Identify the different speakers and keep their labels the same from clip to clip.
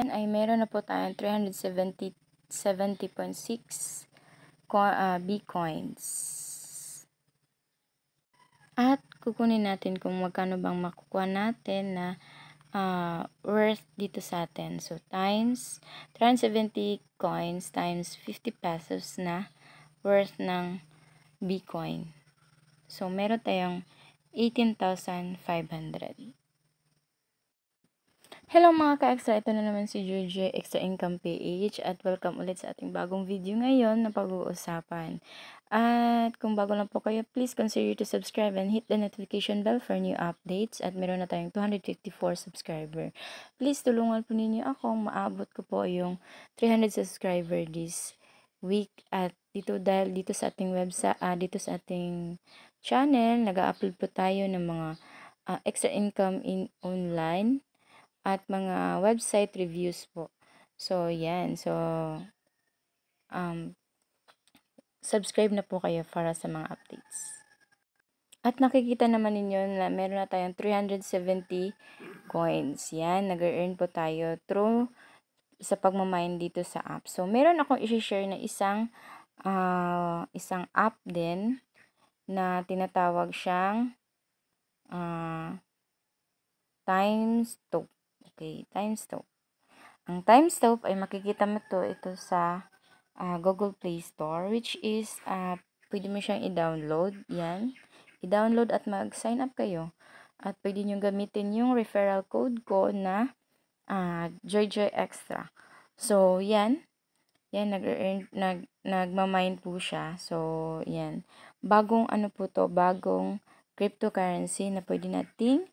Speaker 1: Yan ay meron na po tayong 370 70.6 uh, B-coins. At kukunin natin kung magkano bang makukuha natin na uh, worth dito sa atin. So, times 370 coins times 50 pesos na worth ng B-coin. So, meron tayong 18,500. Hello mga ka-extra, ito na naman si Georgie Extra Income PH at welcome ulit sa ating bagong video ngayon na pag-uusapan. At kung bago lang po kayo, please consider to subscribe and hit the notification bell for new updates at meron na tayong 254 subscriber. Please tulungan po ninyo ako, maabot ko po yung 300 subscriber this week at dito dahil dito sa ating website, uh, dito sa ating channel, nag-upload po tayo ng mga uh, extra income in online at mga website reviews po. So, yan. So, um, subscribe na po kayo para sa mga updates. At nakikita naman ninyo na meron na tayong 370 coins. Yan, nag-earn po tayo through sa pagmamine dito sa app. So, meron akong i-share na isang uh, isang app din na tinatawag siyang uh, Times Token. Okay, time stop. Ang time stop ay makikita mo to ito sa uh, Google Play Store which is uh, pwede mo siyang i-download. Yan. I-download at mag-sign up kayo. At pwede nyo gamitin yung referral code ko na uh, JoyJoy Extra. So, yan. Yan, nag-earn, nag, nagmamine po siya. So, yan. Bagong ano po to, bagong cryptocurrency na pwede nating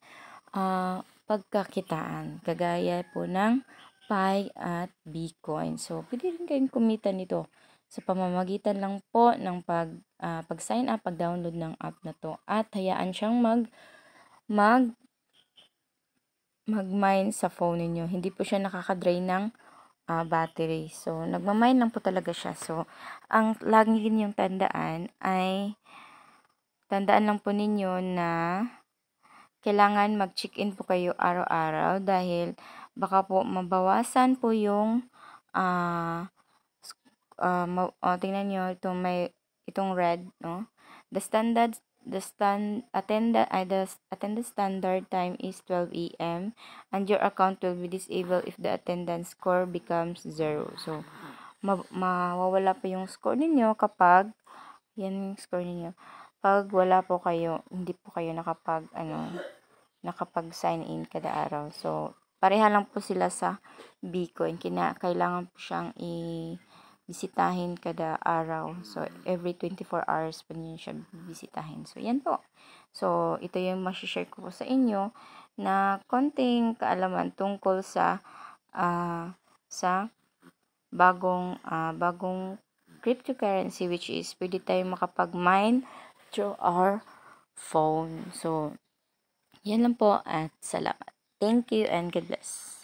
Speaker 1: uh, pagkakitaan. Kagaya po ng Pi at Bitcoin. So, pwede rin kayong kumita nito sa pamamagitan lang po ng pag, uh, pag-sign up, pag-download ng app na to. At hayaan siyang mag, mag, mag-mine sa phone ninyo. Hindi po siya nakaka-drain ng uh, battery. So, nagmamine lang po talaga siya. So, ang lagi ninyong tandaan ay tandaan lang po ninyo na kailangan mag-check-in po kayo araw-araw dahil baka po mabawasan po yung uh, uh, uh, tingnan nyo itong may itong red no? The standard the stand attendance uh, the attendance standard time is 12 am and your account will be disabled if the attendance score becomes zero. So ma mawawala po yung score ninyo kapag yan yung score ninyo pag wala po kayo hindi po kayo nakapag ano nakapag-sign in kada araw. So, pareha lang po sila sa Bitcoin. Kina, kailangan po siyang i-bisitahin kada araw. So, every 24 hours po niyo siya bisitahin. So, yan po. So, ito yung masishare ko po sa inyo na konting kaalaman tungkol sa uh, sa bagong uh, bagong cryptocurrency which is pwede tayong makapag-mine through our phone. So, yan lang po at salamat. Thank you and God bless.